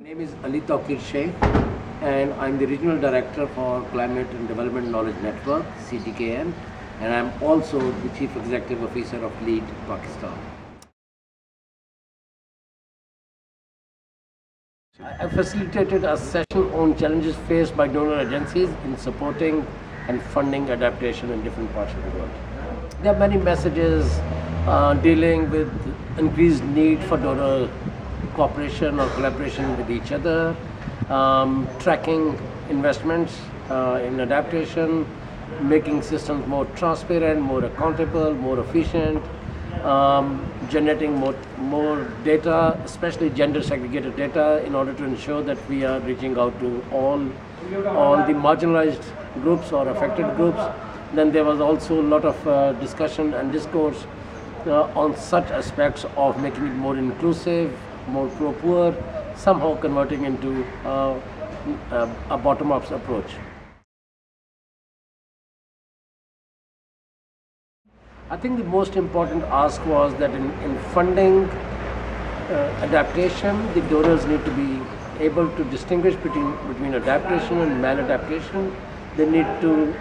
My name is Ali Tauqir Sheikh and I'm the Regional Director for Climate and Development Knowledge Network, CDKN, and I'm also the Chief Executive Officer of LEAD Pakistan. I facilitated a session on challenges faced by donor agencies in supporting and funding adaptation in different parts of the world. There are many messages uh, dealing with increased need for donor cooperation or collaboration with each other, um, tracking investments uh, in adaptation, making systems more transparent, more accountable, more efficient, um, generating more, more data, especially gender segregated data, in order to ensure that we are reaching out to all, all the marginalized groups or affected groups. Then there was also a lot of uh, discussion and discourse uh, on such aspects of making it more inclusive, more pro-poor, somehow converting into a bottom-up approach. I think the most important ask was that in, in funding uh, adaptation, the donors need to be able to distinguish between, between adaptation and maladaptation. They need to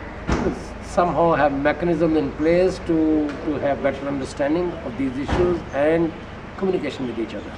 somehow have mechanisms in place to, to have better understanding of these issues and communication with each other.